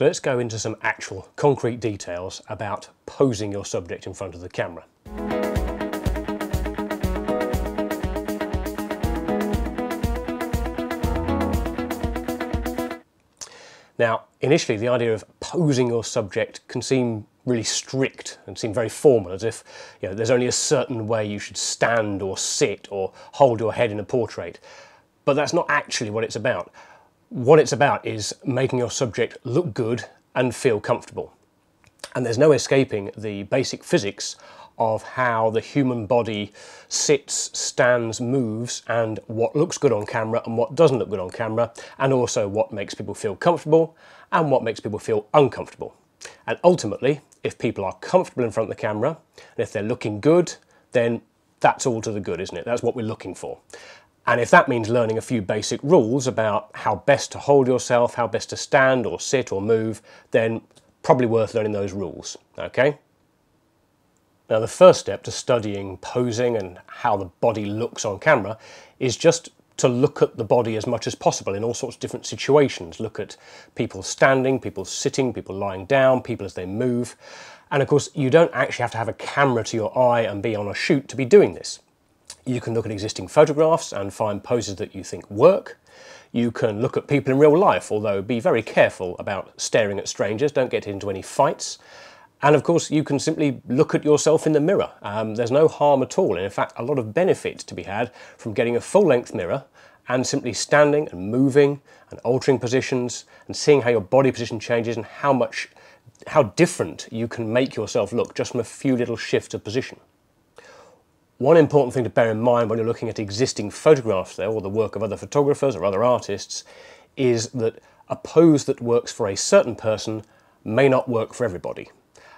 So let's go into some actual concrete details about posing your subject in front of the camera. Now, initially the idea of posing your subject can seem really strict and seem very formal, as if you know, there's only a certain way you should stand or sit or hold your head in a portrait. But that's not actually what it's about. What it's about is making your subject look good and feel comfortable. And there's no escaping the basic physics of how the human body sits, stands, moves, and what looks good on camera and what doesn't look good on camera, and also what makes people feel comfortable and what makes people feel uncomfortable. And ultimately, if people are comfortable in front of the camera, and if they're looking good, then that's all to the good, isn't it? That's what we're looking for. And if that means learning a few basic rules about how best to hold yourself, how best to stand or sit or move, then probably worth learning those rules, okay? Now the first step to studying posing and how the body looks on camera is just to look at the body as much as possible in all sorts of different situations. Look at people standing, people sitting, people lying down, people as they move. And of course, you don't actually have to have a camera to your eye and be on a shoot to be doing this. You can look at existing photographs and find poses that you think work. You can look at people in real life, although be very careful about staring at strangers, don't get into any fights. And of course, you can simply look at yourself in the mirror. Um, there's no harm at all, and in fact, a lot of benefit to be had from getting a full length mirror and simply standing and moving and altering positions and seeing how your body position changes and how much, how different you can make yourself look just from a few little shifts of position. One important thing to bear in mind when you're looking at existing photographs there or the work of other photographers or other artists is that a pose that works for a certain person may not work for everybody.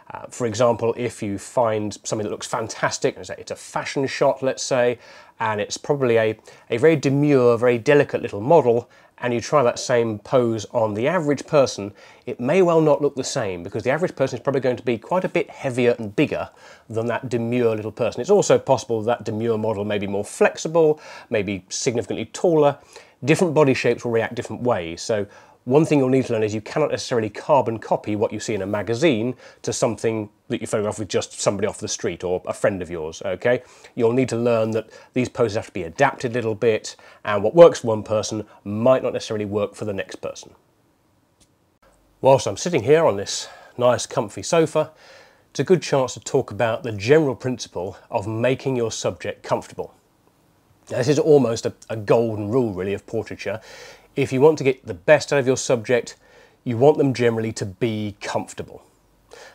Uh, for example, if you find something that looks fantastic, it's a fashion shot, let's say, and it's probably a, a very demure, very delicate little model, and you try that same pose on the average person, it may well not look the same because the average person is probably going to be quite a bit heavier and bigger than that demure little person. It's also possible that demure model may be more flexible, maybe significantly taller. Different body shapes will react different ways. So one thing you'll need to learn is you cannot necessarily carbon copy what you see in a magazine to something that you photograph with just somebody off the street or a friend of yours, okay? You'll need to learn that these poses have to be adapted a little bit and what works for one person might not necessarily work for the next person. Whilst I'm sitting here on this nice comfy sofa, it's a good chance to talk about the general principle of making your subject comfortable. Now, this is almost a, a golden rule really of portraiture if you want to get the best out of your subject, you want them generally to be comfortable.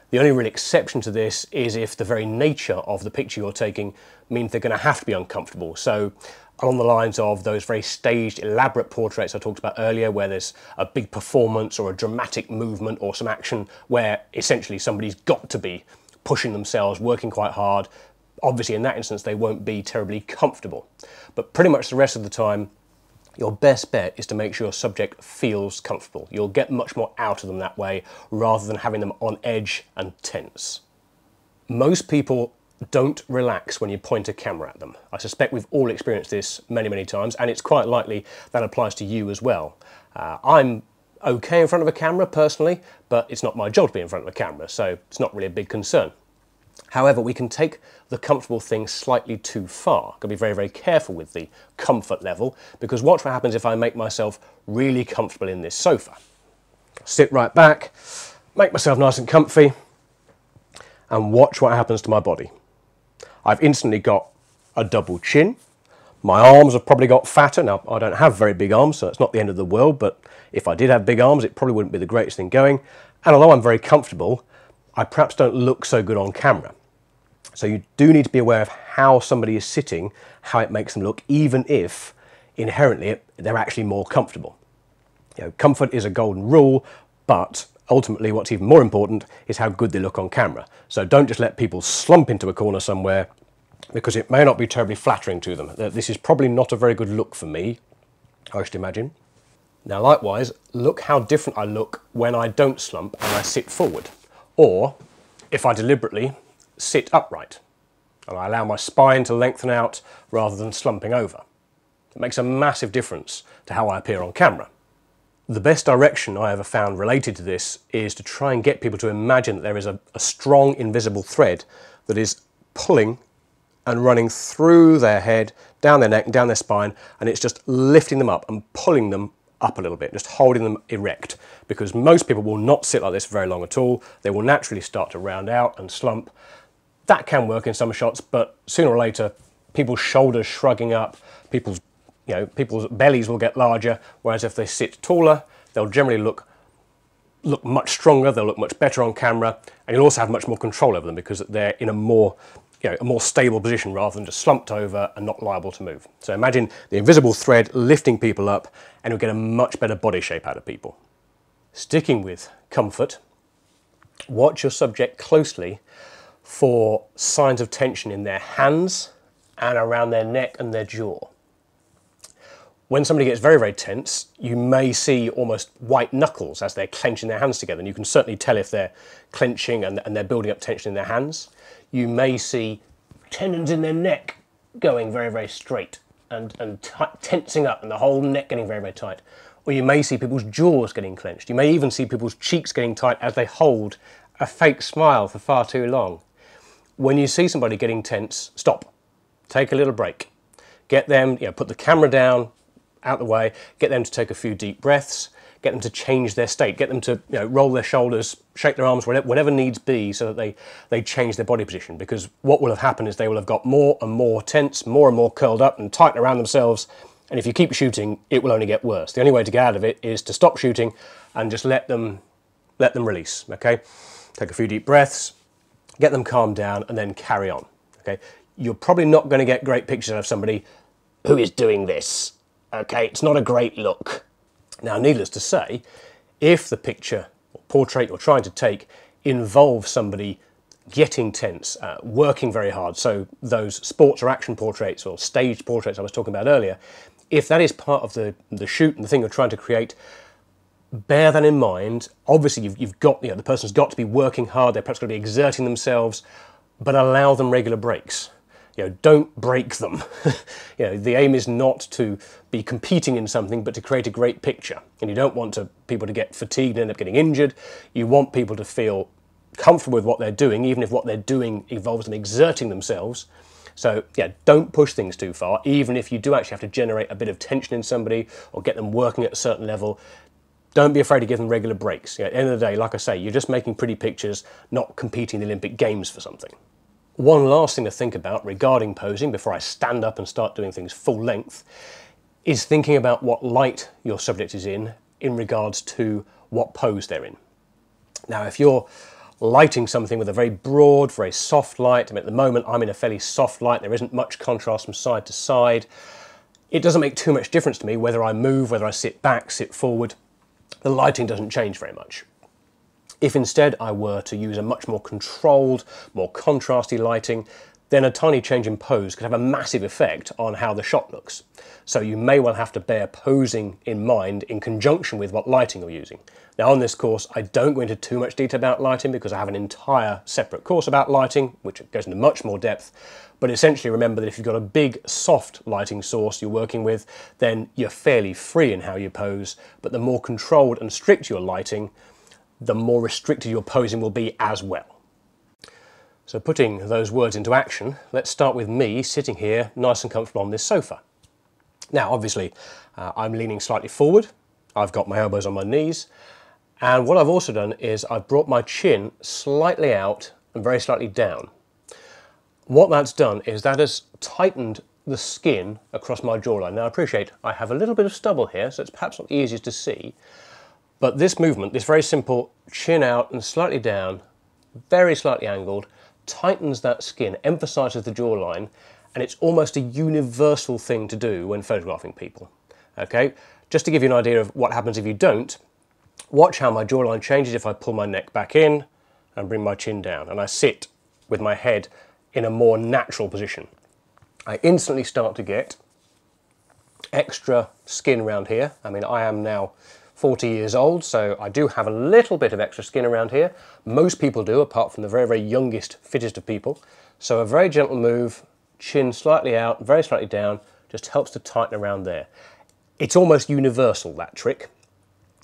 The only real exception to this is if the very nature of the picture you're taking means they're going to have to be uncomfortable. So along the lines of those very staged, elaborate portraits I talked about earlier, where there's a big performance or a dramatic movement or some action where essentially somebody's got to be pushing themselves, working quite hard. Obviously, in that instance, they won't be terribly comfortable. But pretty much the rest of the time, your best bet is to make sure your subject feels comfortable. You'll get much more out of them that way rather than having them on edge and tense. Most people don't relax when you point a camera at them. I suspect we've all experienced this many, many times, and it's quite likely that applies to you as well. Uh, I'm okay in front of a camera personally, but it's not my job to be in front of a camera, so it's not really a big concern. However, we can take the comfortable thing slightly too far. Got to be very, very careful with the comfort level because watch what happens if I make myself really comfortable in this sofa. Sit right back, make myself nice and comfy, and watch what happens to my body. I've instantly got a double chin. My arms have probably got fatter. Now, I don't have very big arms, so it's not the end of the world, but if I did have big arms, it probably wouldn't be the greatest thing going. And although I'm very comfortable, I perhaps don't look so good on camera. So you do need to be aware of how somebody is sitting, how it makes them look, even if inherently they're actually more comfortable. You know, comfort is a golden rule, but ultimately what's even more important is how good they look on camera. So don't just let people slump into a corner somewhere because it may not be terribly flattering to them. This is probably not a very good look for me, I should imagine. Now likewise, look how different I look when I don't slump and I sit forward or if I deliberately sit upright and I allow my spine to lengthen out rather than slumping over. It makes a massive difference to how I appear on camera. The best direction I ever found related to this is to try and get people to imagine that there is a, a strong invisible thread that is pulling and running through their head, down their neck, and down their spine, and it's just lifting them up and pulling them up a little bit, just holding them erect. Because most people will not sit like this very long at all. They will naturally start to round out and slump. That can work in some shots, but sooner or later, people's shoulders shrugging up, people's you know, people's bellies will get larger, whereas if they sit taller, they'll generally look look much stronger, they'll look much better on camera, and you'll also have much more control over them because they're in a more you know, a more stable position rather than just slumped over and not liable to move. So imagine the invisible thread lifting people up and you'll get a much better body shape out of people. Sticking with comfort, watch your subject closely for signs of tension in their hands and around their neck and their jaw. When somebody gets very, very tense, you may see almost white knuckles as they're clenching their hands together. And you can certainly tell if they're clenching and, and they're building up tension in their hands. You may see tendons in their neck going very, very straight and, and tensing up and the whole neck getting very, very tight. Or you may see people's jaws getting clenched. You may even see people's cheeks getting tight as they hold a fake smile for far too long. When you see somebody getting tense, stop. Take a little break. Get them, you know, put the camera down, out the way, get them to take a few deep breaths, get them to change their state, get them to you know, roll their shoulders, shake their arms, whatever, needs be so that they, they change their body position. Because what will have happened is they will have got more and more tense, more and more curled up and tight around themselves. And if you keep shooting, it will only get worse. The only way to get out of it is to stop shooting and just let them, let them release, okay? Take a few deep breaths, get them calmed down, and then carry on, okay? You're probably not going to get great pictures of somebody who is doing this Okay, it's not a great look. Now, needless to say, if the picture or portrait you're trying to take involves somebody getting tense, uh, working very hard, so those sports or action portraits or staged portraits I was talking about earlier, if that is part of the, the shoot and the thing you're trying to create, bear that in mind. Obviously, you've, you've got, you know, the person's got to be working hard, they're perhaps going to be exerting themselves, but allow them regular breaks you know, don't break them. you know, the aim is not to be competing in something, but to create a great picture. And you don't want to, people to get fatigued and end up getting injured. You want people to feel comfortable with what they're doing, even if what they're doing involves them exerting themselves. So yeah, don't push things too far, even if you do actually have to generate a bit of tension in somebody or get them working at a certain level. Don't be afraid to give them regular breaks. At the end of the day, like I say, you're just making pretty pictures, not competing in the Olympic Games for something. One last thing to think about regarding posing before I stand up and start doing things full length is thinking about what light your subject is in in regards to what pose they're in. Now, if you're lighting something with a very broad, very soft light, at the moment I'm in a fairly soft light, there isn't much contrast from side to side, it doesn't make too much difference to me whether I move, whether I sit back, sit forward. The lighting doesn't change very much. If instead I were to use a much more controlled, more contrasty lighting, then a tiny change in pose could have a massive effect on how the shot looks. So you may well have to bear posing in mind in conjunction with what lighting you're using. Now on this course, I don't go into too much detail about lighting because I have an entire separate course about lighting, which goes into much more depth. But essentially remember that if you've got a big soft lighting source you're working with, then you're fairly free in how you pose. But the more controlled and strict your lighting, the more restricted your posing will be as well. So putting those words into action, let's start with me sitting here nice and comfortable on this sofa. Now obviously uh, I'm leaning slightly forward, I've got my elbows on my knees, and what I've also done is I've brought my chin slightly out and very slightly down. What that's done is that has tightened the skin across my jawline. Now I appreciate I have a little bit of stubble here, so it's perhaps not easiest to see, but this movement, this very simple chin out and slightly down, very slightly angled, tightens that skin, emphasizes the jawline, and it's almost a universal thing to do when photographing people. Okay, just to give you an idea of what happens if you don't, watch how my jawline changes if I pull my neck back in and bring my chin down, and I sit with my head in a more natural position. I instantly start to get extra skin around here. I mean, I am now 40 years old, so I do have a little bit of extra skin around here. Most people do, apart from the very, very youngest, fittest of people. So a very gentle move, chin slightly out, very slightly down, just helps to tighten around there. It's almost universal, that trick.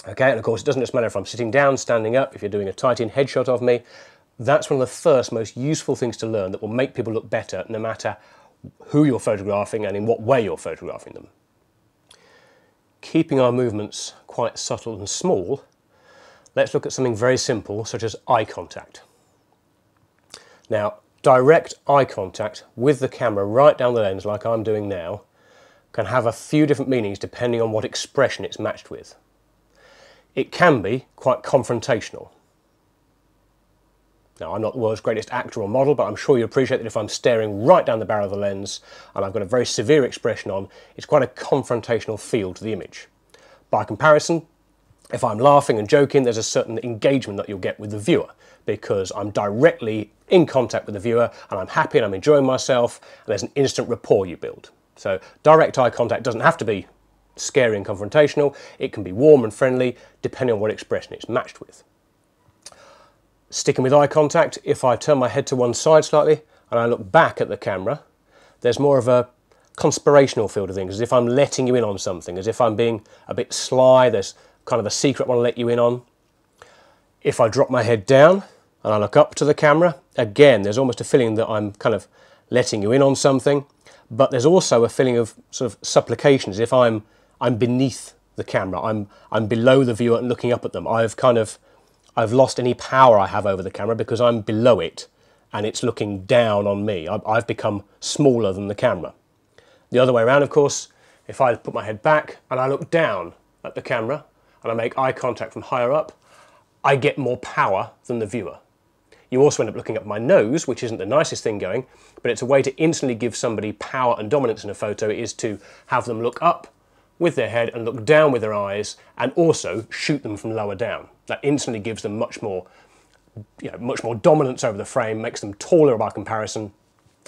Okay, and of course it doesn't just matter if I'm sitting down, standing up, if you're doing a tight in headshot of me, that's one of the first most useful things to learn that will make people look better no matter who you're photographing and in what way you're photographing them. Keeping our movements quite subtle and small, let's look at something very simple such as eye contact. Now, direct eye contact with the camera right down the lens like I'm doing now can have a few different meanings depending on what expression it's matched with. It can be quite confrontational. Now, I'm not the world's greatest actor or model, but I'm sure you appreciate that if I'm staring right down the barrel of the lens and I've got a very severe expression on, it's quite a confrontational feel to the image. By comparison, if I'm laughing and joking, there's a certain engagement that you'll get with the viewer because I'm directly in contact with the viewer and I'm happy and I'm enjoying myself and there's an instant rapport you build. So direct eye contact doesn't have to be scary and confrontational. It can be warm and friendly depending on what expression it's matched with. Sticking with eye contact, if I turn my head to one side slightly and I look back at the camera, there's more of a conspirational feel to things, as if I'm letting you in on something, as if I'm being a bit sly, there's kind of a secret I want to let you in on. If I drop my head down and I look up to the camera, again, there's almost a feeling that I'm kind of letting you in on something, but there's also a feeling of sort of supplication, as if I'm, I'm beneath the camera, I'm, I'm below the viewer and looking up at them. I've kind of I've lost any power I have over the camera because I'm below it and it's looking down on me. I've become smaller than the camera. The other way around, of course, if I put my head back and I look down at the camera and I make eye contact from higher up, I get more power than the viewer. You also end up looking at my nose, which isn't the nicest thing going, but it's a way to instantly give somebody power and dominance in a photo is to have them look up with their head and look down with their eyes and also shoot them from lower down. That instantly gives them much more, you know, much more dominance over the frame, makes them taller by comparison,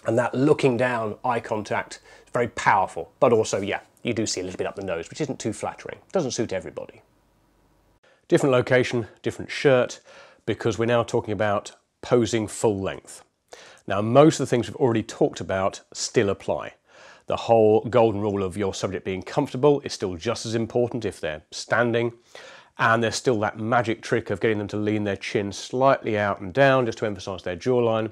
and that looking down eye contact is very powerful. But also, yeah, you do see a little bit up the nose, which isn't too flattering. Doesn't suit everybody. Different location, different shirt, because we're now talking about posing full length. Now, most of the things we've already talked about still apply. The whole golden rule of your subject being comfortable is still just as important if they're standing. And there's still that magic trick of getting them to lean their chin slightly out and down just to emphasize their jawline.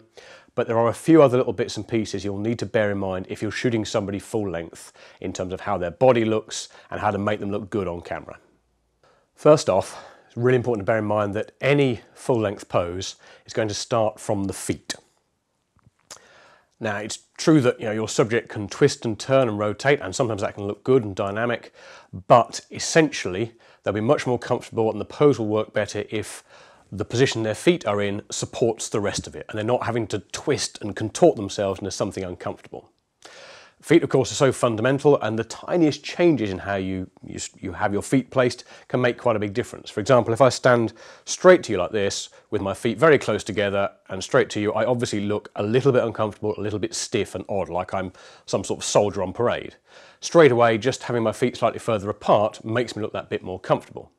But there are a few other little bits and pieces you'll need to bear in mind if you're shooting somebody full length in terms of how their body looks and how to make them look good on camera. First off, it's really important to bear in mind that any full length pose is going to start from the feet. Now, it's true that you know, your subject can twist and turn and rotate, and sometimes that can look good and dynamic, but essentially, they'll be much more comfortable and the pose will work better if the position their feet are in supports the rest of it, and they're not having to twist and contort themselves into something uncomfortable. Feet, of course, are so fundamental, and the tiniest changes in how you, you, you, have your feet placed can make quite a big difference. For example, if I stand straight to you like this, with my feet very close together and straight to you, I obviously look a little bit uncomfortable, a little bit stiff and odd, like I'm some sort of soldier on parade. Straight away, just having my feet slightly further apart makes me look that bit more comfortable.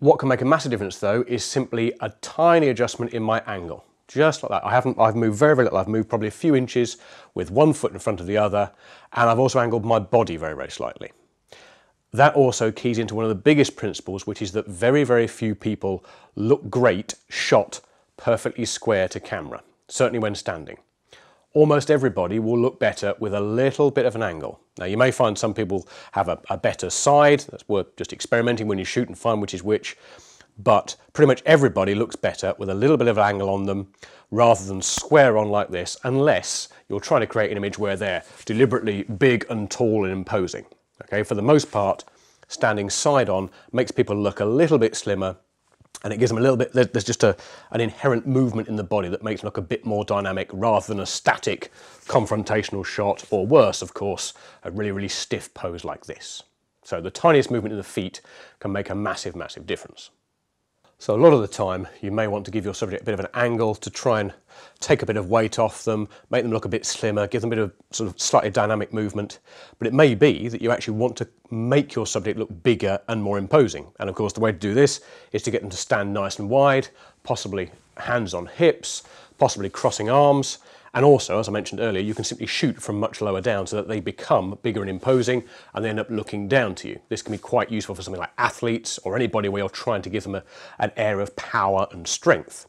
What can make a massive difference, though, is simply a tiny adjustment in my angle just like that. I haven't, I've moved very, very little. I've moved probably a few inches with one foot in front of the other, and I've also angled my body very, very slightly. That also keys into one of the biggest principles, which is that very, very few people look great shot perfectly square to camera, certainly when standing. Almost everybody will look better with a little bit of an angle. Now you may find some people have a, a better side, that's worth just experimenting when you shoot and find which is which, but pretty much everybody looks better with a little bit of angle on them rather than square on like this, unless you're trying to create an image where they're deliberately big and tall and imposing. Okay, for the most part, standing side on makes people look a little bit slimmer and it gives them a little bit, there's just a, an inherent movement in the body that makes them look a bit more dynamic rather than a static confrontational shot, or worse, of course, a really, really stiff pose like this. So the tiniest movement in the feet can make a massive, massive difference. So a lot of the time you may want to give your subject a bit of an angle to try and take a bit of weight off them, make them look a bit slimmer, give them a bit of sort of slightly dynamic movement. But it may be that you actually want to make your subject look bigger and more imposing. And of course the way to do this is to get them to stand nice and wide, possibly hands on hips, possibly crossing arms, And also, as I mentioned earlier, you can simply shoot from much lower down so that they become bigger and imposing and they end up looking down to you. This can be quite useful for something like athletes or anybody where you're trying to give them a, an air of power and strength.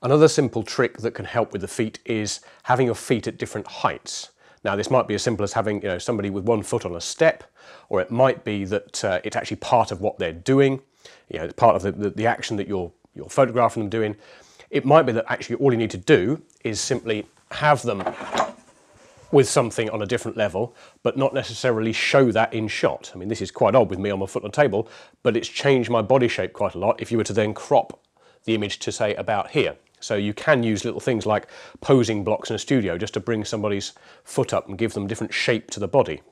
Another simple trick that can help with the feet is having your feet at different heights. Now this might be as simple as having you know, somebody with one foot on a step, or it might be that uh, it's actually part of what they're doing, you know, part of the, the, the action that you're, you're photographing them doing. It might be that actually all you need to do is simply have them with something on a different level, but not necessarily show that in shot. I mean, this is quite odd with me on my foot on the table, but it's changed my body shape quite a lot if you were to then crop the image to say about here. So you can use little things like posing blocks in a studio just to bring somebody's foot up and give them different shape to the body.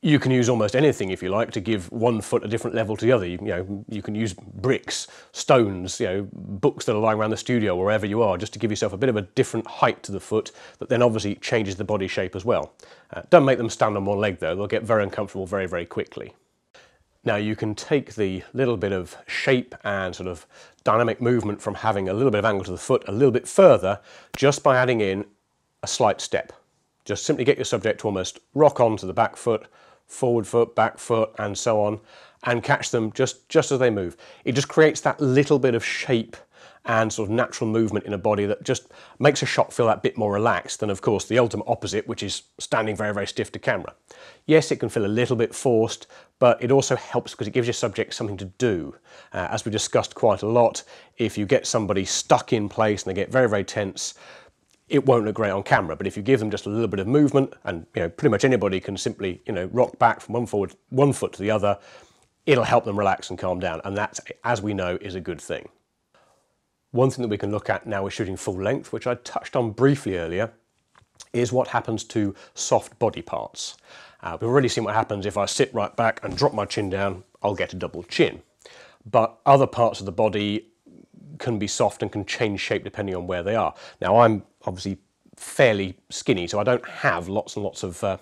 You can use almost anything if you like to give one foot a different level to the other. You, you know, you can use bricks, stones, you know, books that are lying around the studio, wherever you are, just to give yourself a bit of a different height to the foot that then obviously changes the body shape as well. Uh, don't make them stand on one leg though, they'll get very uncomfortable very, very quickly. Now you can take the little bit of shape and sort of dynamic movement from having a little bit of angle to the foot a little bit further just by adding in a slight step. Just simply get your subject to almost rock onto the back foot, forward foot, back foot, and so on, and catch them just, just as they move. It just creates that little bit of shape and sort of natural movement in a body that just makes a shot feel that bit more relaxed than of course the ultimate opposite which is standing very very stiff to camera. Yes it can feel a little bit forced but it also helps because it gives your subject something to do. Uh, as we discussed quite a lot if you get somebody stuck in place and they get very very tense it won't look great on camera but if you give them just a little bit of movement and you know pretty much anybody can simply you know rock back from one forward one foot to the other it'll help them relax and calm down and that as we know is a good thing. One thing that we can look at now we're shooting full length, which I touched on briefly earlier, is what happens to soft body parts. Uh, we've already seen what happens if I sit right back and drop my chin down, I'll get a double chin. But other parts of the body can be soft and can change shape depending on where they are. Now I'm obviously fairly skinny, so I don't have lots and lots of uh,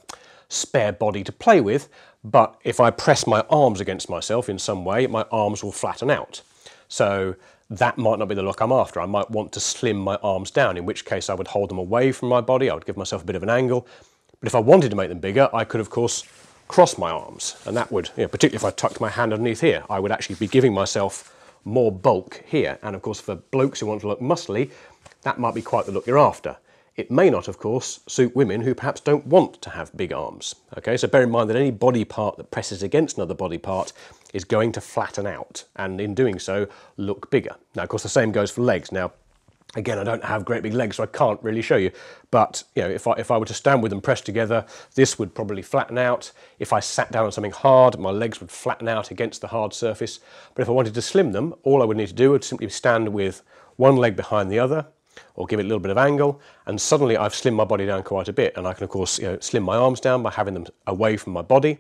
spare body to play with, but if I press my arms against myself in some way, my arms will flatten out. So that might not be the look I'm after. I might want to slim my arms down, in which case I would hold them away from my body. I would give myself a bit of an angle. But if I wanted to make them bigger, I could, of course, cross my arms. And that would, you know, particularly if I tucked my hand underneath here, I would actually be giving myself more bulk here. And of course, for blokes who want to look muscly, that might be quite the look you're after. It may not, of course, suit women who perhaps don't want to have big arms. Okay, so bear in mind that any body part that presses against another body part is going to flatten out and in doing so look bigger. Now of course the same goes for legs. Now again I don't have great big legs so I can't really show you but you know if I, if I were to stand with them pressed together this would probably flatten out. If I sat down on something hard my legs would flatten out against the hard surface but if I wanted to slim them all I would need to do would simply stand with one leg behind the other or give it a little bit of angle and suddenly I've slimmed my body down quite a bit and I can of course you know, slim my arms down by having them away from my body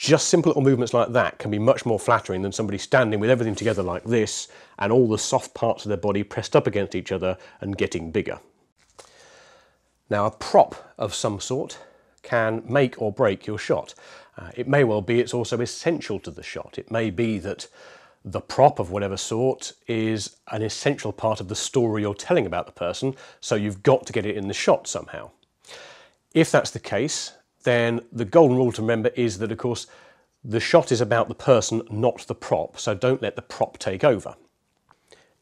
just simple little movements like that can be much more flattering than somebody standing with everything together like this and all the soft parts of their body pressed up against each other and getting bigger. Now a prop of some sort can make or break your shot. Uh, it may well be it's also essential to the shot. It may be that the prop of whatever sort is an essential part of the story you're telling about the person, so you've got to get it in the shot somehow. If that's the case, then the golden rule to remember is that, of course, the shot is about the person, not the prop, so don't let the prop take over.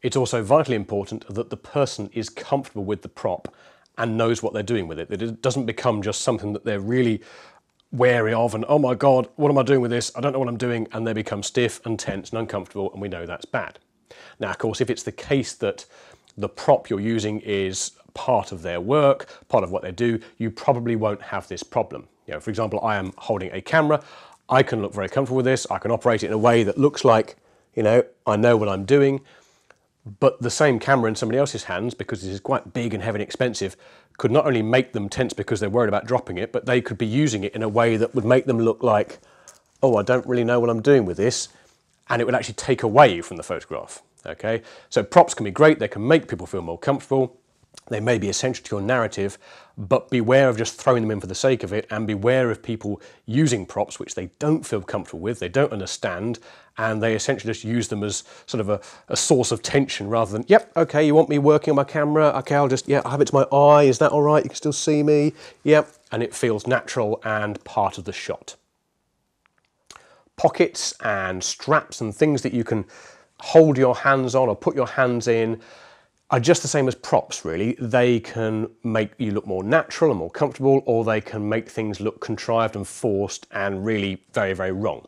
It's also vitally important that the person is comfortable with the prop and knows what they're doing with it, that it doesn't become just something that they're really wary of and, oh my God, what am I doing with this? I don't know what I'm doing, and they become stiff and tense and uncomfortable, and we know that's bad. Now, of course, if it's the case that the prop you're using is part of their work, part of what they do, you probably won't have this problem. You know, for example, I am holding a camera. I can look very comfortable with this. I can operate it in a way that looks like, you know, I know what I'm doing. But the same camera in somebody else's hands, because this is quite big and heavy and expensive, could not only make them tense because they're worried about dropping it, but they could be using it in a way that would make them look like, oh, I don't really know what I'm doing with this. And it would actually take away from the photograph. Okay, so props can be great. They can make people feel more comfortable. They may be essential to your narrative, but beware of just throwing them in for the sake of it and beware of people using props which they don't feel comfortable with, they don't understand, and they essentially just use them as sort of a, a source of tension rather than, yep, okay, you want me working on my camera, okay, I'll just, yeah, I'll have it to my eye, is that all right? You can still see me, yep, and it feels natural and part of the shot. Pockets and straps and things that you can hold your hands on or put your hands in are just the same as props really. They can make you look more natural and more comfortable or they can make things look contrived and forced and really very, very wrong.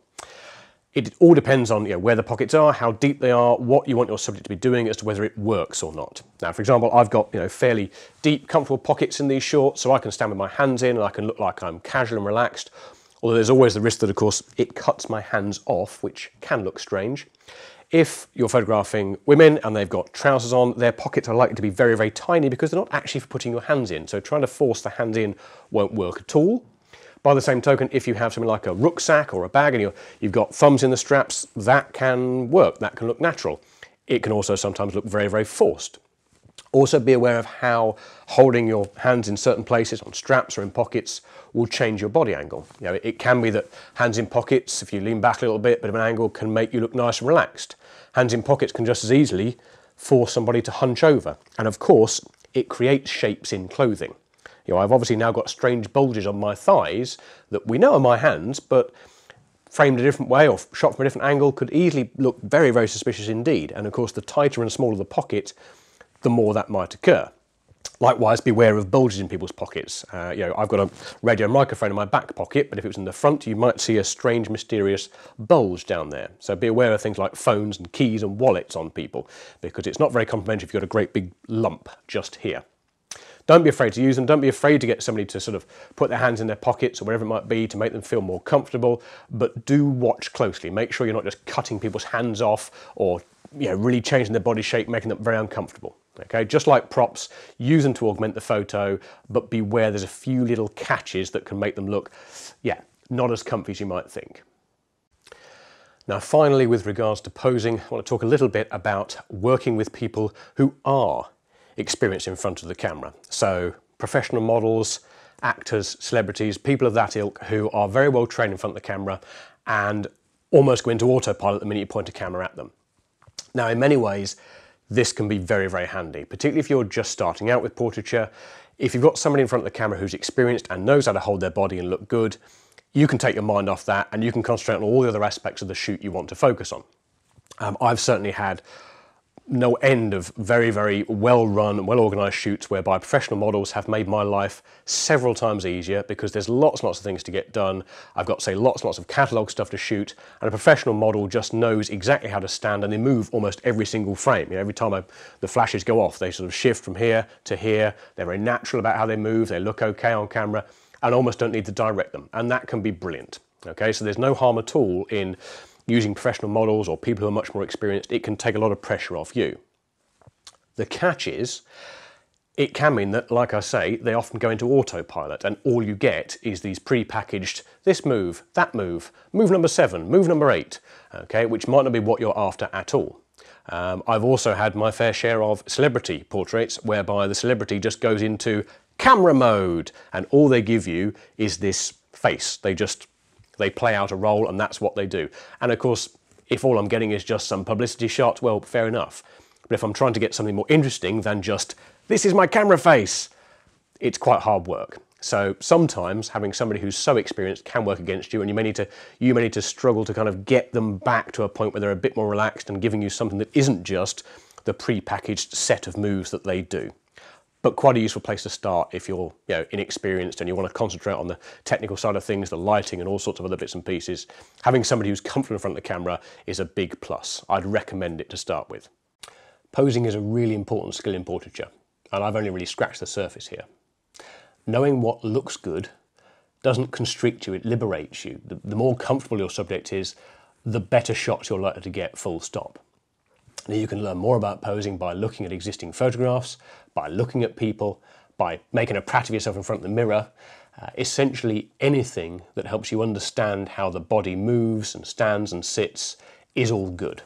It all depends on you know, where the pockets are, how deep they are, what you want your subject to be doing as to whether it works or not. Now, for example, I've got you know fairly deep, comfortable pockets in these shorts, so I can stand with my hands in and I can look like I'm casual and relaxed. Although there's always the risk that, of course, it cuts my hands off, which can look strange. If you're photographing women and they've got trousers on, their pockets are likely to be very, very tiny because they're not actually for putting your hands in. So trying to force the hands in won't work at all. By the same token, if you have something like a rucksack or a bag and you have got thumbs in the straps, that can work, that can look natural. It can also sometimes look very, very forced. Also be aware of how holding your hands in certain places, on straps or in pockets, will change your body angle. You know, it can be that hands in pockets, if you lean back a little bit, bit of an angle, can make you look nice and relaxed. Hands in pockets can just as easily force somebody to hunch over. And of course, it creates shapes in clothing. You know, I've obviously now got strange bulges on my thighs that we know are my hands, but framed a different way or shot from a different angle could easily look very, very suspicious indeed. And of course, the tighter and smaller the pocket, the more that might occur. Likewise, beware of bulges in people's pockets. Uh, you know, I've got a radio microphone in my back pocket, but if it was in the front, you might see a strange, mysterious bulge down there. So be aware of things like phones and keys and wallets on people, because it's not very complimentary if you've got a great big lump just here. Don't be afraid to use them. Don't be afraid to get somebody to sort of put their hands in their pockets or wherever it might be to make them feel more comfortable. But do watch closely. Make sure you're not just cutting people's hands off or you know, really changing their body shape, making them very uncomfortable. Okay, just like props, use them to augment the photo, but beware there's a few little catches that can make them look, yeah, not as comfy as you might think. Now finally, with regards to posing, I want to talk a little bit about working with people who are experienced in front of the camera. So professional models, actors, celebrities, people of that ilk who are very well trained in front of the camera and almost go into autopilot the minute you point a camera at them. Now in many ways, this can be very, very handy, particularly if you're just starting out with portraiture. If you've got somebody in front of the camera who's experienced and knows how to hold their body and look good, you can take your mind off that and you can concentrate on all the other aspects of the shoot you want to focus on. Um, I've certainly had no end of very, very well run, well organized shoots whereby professional models have made my life several times easier because there's lots and lots of things to get done. I've got, say, lots and lots of catalog stuff to shoot, and a professional model just knows exactly how to stand and they move almost every single frame. You know, every time I, the flashes go off, they sort of shift from here to here. They're very natural about how they move, they look okay on camera, and almost don't need to direct them, and that can be brilliant. Okay, so there's no harm at all in using professional models or people who are much more experienced, it can take a lot of pressure off you. The catch is, it can mean that, like I say, they often go into autopilot and all you get is these pre-packaged, this move, that move, move number seven, move number eight, okay, which might not be what you're after at all. Um, I've also had my fair share of celebrity portraits whereby the celebrity just goes into camera mode and all they give you is this face. They just they play out a role and that's what they do. And of course, if all I'm getting is just some publicity shot, well, fair enough. But if I'm trying to get something more interesting than just, this is my camera face, it's quite hard work. So sometimes having somebody who's so experienced can work against you and you may need to you may need to struggle to kind of get them back to a point where they're a bit more relaxed and giving you something that isn't just the pre-packaged set of moves that they do but quite a useful place to start if you're you know, inexperienced and you want to concentrate on the technical side of things, the lighting and all sorts of other bits and pieces. Having somebody who's comfortable in front of the camera is a big plus. I'd recommend it to start with. Posing is a really important skill in portraiture, and I've only really scratched the surface here. Knowing what looks good doesn't constrict you, it liberates you. The, the more comfortable your subject is, the better shots you're likely to get full stop. Now you can learn more about posing by looking at existing photographs, by looking at people, by making a prat of yourself in front of the mirror, uh, essentially anything that helps you understand how the body moves and stands and sits is all good.